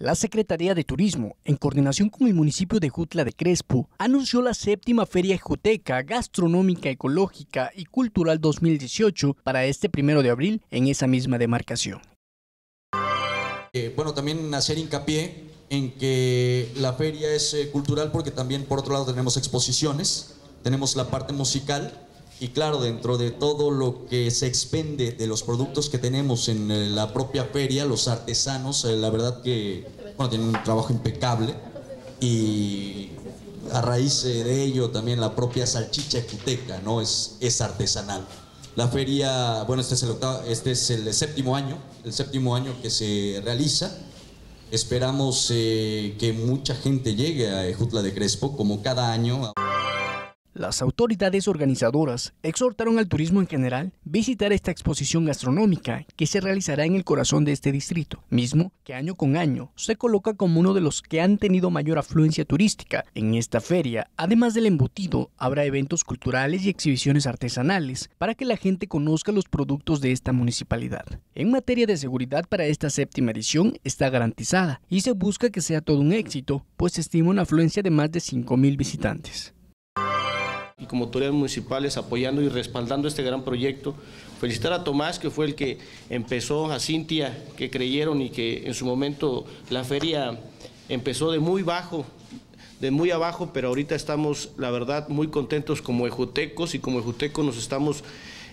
La Secretaría de Turismo, en coordinación con el municipio de Jutla de Crespo, anunció la séptima Feria Ejoteca Gastronómica, Ecológica y Cultural 2018 para este primero de abril en esa misma demarcación. Eh, bueno, también hacer hincapié en que la feria es eh, cultural porque también por otro lado tenemos exposiciones, tenemos la parte musical y claro, dentro de todo lo que se expende de los productos que tenemos en eh, la propia feria, los artesanos, eh, la verdad que bueno, tienen un trabajo impecable y a raíz eh, de ello también la propia salchicha ecuteca, ¿no? Es, es artesanal. La feria, bueno, este es, el este es el séptimo año, el séptimo año que se realiza. Esperamos que mucha gente llegue a Ejutla de Crespo, como cada año. Las autoridades organizadoras exhortaron al turismo en general visitar esta exposición gastronómica que se realizará en el corazón de este distrito, mismo que año con año se coloca como uno de los que han tenido mayor afluencia turística. En esta feria, además del embutido, habrá eventos culturales y exhibiciones artesanales para que la gente conozca los productos de esta municipalidad. En materia de seguridad para esta séptima edición está garantizada y se busca que sea todo un éxito, pues estima una afluencia de más de 5.000 visitantes y como autoridades municipales apoyando y respaldando este gran proyecto. Felicitar a Tomás, que fue el que empezó, a Cintia, que creyeron y que en su momento la feria empezó de muy bajo, de muy abajo, pero ahorita estamos, la verdad, muy contentos como ejutecos y como ejutecos nos estamos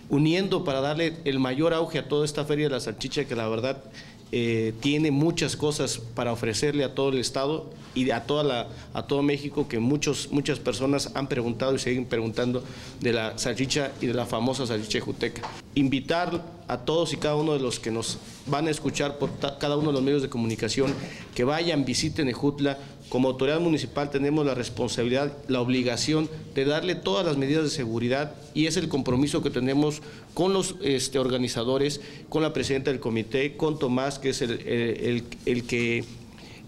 uniendo para darle el mayor auge a toda esta feria de la salchicha que la verdad eh, tiene muchas cosas para ofrecerle a todo el Estado y a, toda la, a todo México que muchos, muchas personas han preguntado y siguen preguntando de la salchicha y de la famosa salchicha juteca. Invitar a todos y cada uno de los que nos van a escuchar por cada uno de los medios de comunicación que vayan, visiten Ejutla. Como autoridad municipal tenemos la responsabilidad, la obligación de darle todas las medidas de seguridad y es el compromiso que tenemos con los este, organizadores, con la presidenta del comité, con Tomás, que es el, que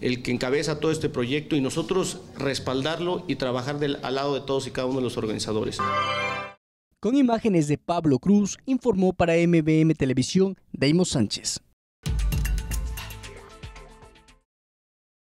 el que encabeza todo este proyecto y nosotros respaldarlo y trabajar al lado de todos y cada uno de los organizadores. Con imágenes de Pablo Cruz, informó para MBM Televisión Deimos Sánchez.